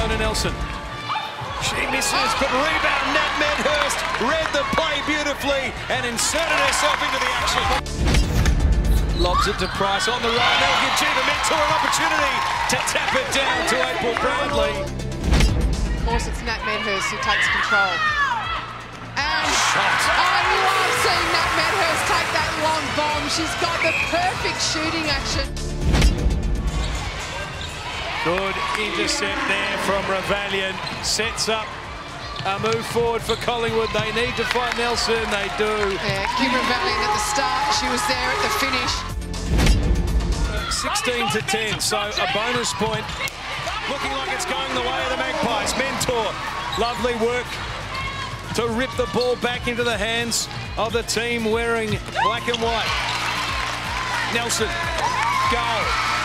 Shimona Nelson. She misses, but rebound. Nat Medhurst read the play beautifully and inserted herself into the action. Lobs it to Price on the run. They'll give Geva Mentor an opportunity to tap it down to April Brandley. Of course, it's Nat Medhurst who takes control. And Shot. I love seeing Nat Medhurst take that long bomb. She's got the perfect shooting action. Good intercept there from Ravaillion. Sets up a move forward for Collingwood. They need to fight Nelson. They do. Yeah, Kim Valiant at the start. She was there at the finish. 16 to 10, so a bonus point. Looking like it's going the way of the Magpies. Mentor, lovely work to rip the ball back into the hands of the team wearing black and white. Nelson, goal.